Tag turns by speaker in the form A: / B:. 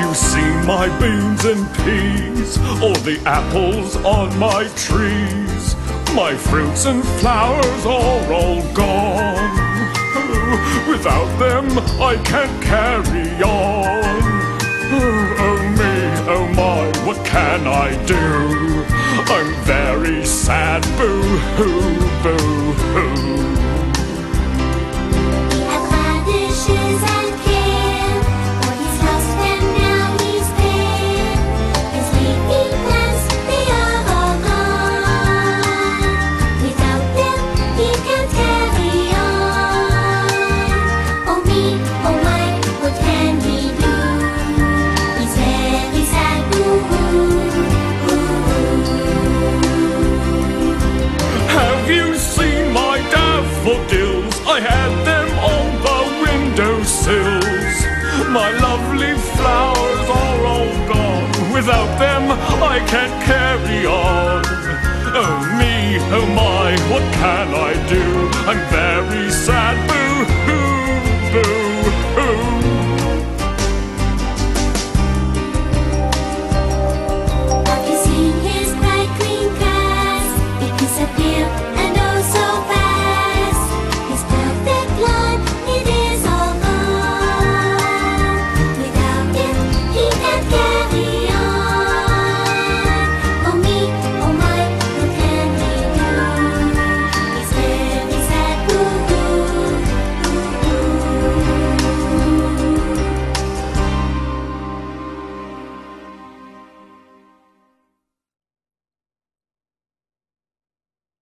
A: you seen my beans and peas, or the apples on my trees? My fruits and flowers are all gone. Without them, I can't carry on. Oh me, oh my, what can I do? I'm very sad, boo hoo, boo hoo.
B: Had them on
A: the windowsills. My lovely flowers are all gone. Without them, I can't carry on. Oh me, oh my, what can I do?